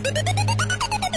どこどこ?